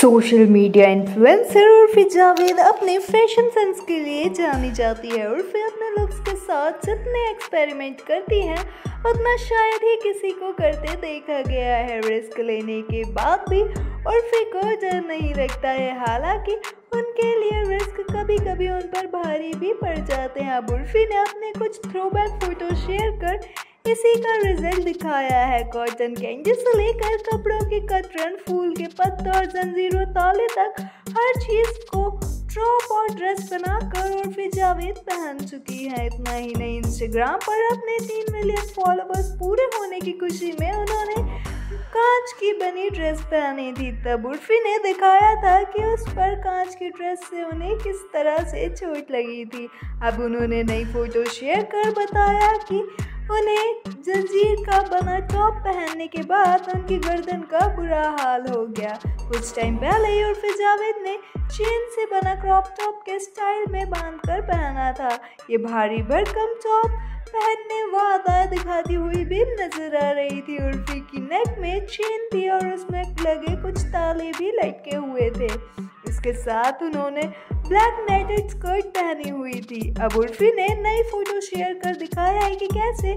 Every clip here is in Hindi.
Social media influencer Urfi Javed अपने फ़ैशन सेंस के लिए जानी जाती है। उर्फी अपने लुक्स के साथ जितने एक्सपेरिमेंट करती हैं, उतना शायद ही किसी को करते देखा गया है। रिस्क लेने के बाद भी उर्फी को डर नहीं लगता है। हालाँकि उनके लिए रिस्क कभी कभी उन पर भारी भी पड़ जाते हैं। अब उर्फी ने अपने कुछ थ्रोबैक फ़ोटो शेयर कर इसी का रिज़ल्ट दिखाया है कॉटन कैंडी से लेकर कपड़ों के कतरन, फूल के पत्ते और जंजीरों ताले तक हर चीज़ को ट्रॉप और ड्रेस बनाकर और फिर जावेद पहन चुकी है। इतना ही नहीं इंस्टाग्राम पर अपने तीन मिलियन फॉलोअर्स पूरे होने की खुशी में उन्होंने कांच की बनी ड्रेस पहनी थी। तब उर्फी ने दिखाया था कि उस पर कांच की ड्रेस से उन्हें किस तरह से चोट लगी थी। अब उन्होंने नई फ़ोटो शेयर कर बताया कि उन्हें जंजीर का बना टॉप पहनने के बाद उनकी गर्दन का बुरा हाल हो गया। कुछ टाइम पहले उर्फ़ जावेद ने चेन से बना क्रॉप टॉप के स्टाइल में बांधकर पहना था। ये भारी भरकम टॉप पहनने वादा दिखाती हुई भी नज़र आ रही थी उर्फी की नेक में चेन थी और उसमें लगे कुछ ताले भी लटके हुए थे। इसके साथ उन्होंने ब्लैक नेटेड स्कर्ट पहनी हुई थी। अब उर्फी ने नई फ़ोटो शेयर कर दिखाया है कि कैसे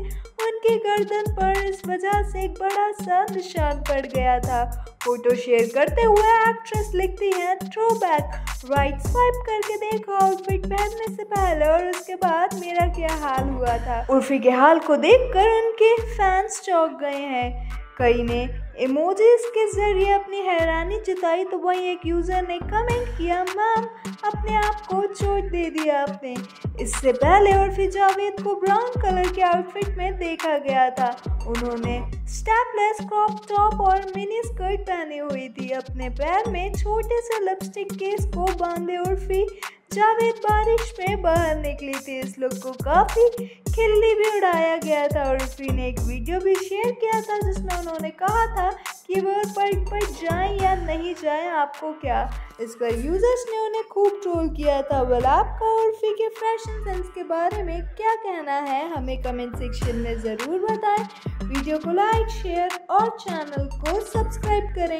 उनकी गर्दन पर इस वजह से एक बड़ा सा निशान पड़ गया था। फ़ोटो शेयर करते हुए एक्ट्रेस लिखती हैं थ्रो बैक राइट स्वाइप करके देखो आउटफिट पहनने से पहले और उसके बाद मेरा क्या हाल हुआ था? उर्फी के हाल को देखकर उनके फैंस चौंक गए हैं। कई ने इमोजीज के ज़रिए अपनी हैरानी जताई तो वहीं एक यूज़र ने कमेंट किया मैम अपने आप को चोट दे दिया आपने। इससे पहले और फिर जावेद को ब्राउन कलर के आउटफिट में देखा गया था। उन्होंने स्टेपलेस क्रॉप टॉप और मिनी स्कर्ट पहनी हुई थी। अपने पैर में छोटे से लिपस्टिक केस को बांधे उर्फी जावेद बारिश में बाहर निकली थी, इस लुक को काफ़ी खिल्ली भी उड़ाया गया था और उर्फी ने एक वीडियो भी शेयर किया था जिसमें उन्होंने कहा था कि वो पर पर जाएँ या नहीं जाएँ, आपको क्या? इस पर यूज़र्स ने उन्हें खूब ट्रोल किया था। वेल आपका उर्फी के फ़ैशन सेंस के बारे में क्या कहना है? हमें कमेंट सेक्शन में ज़रूर बताएँ। वीडियो को लाइक शेयर और चैनल को सब्सक्राइब करें।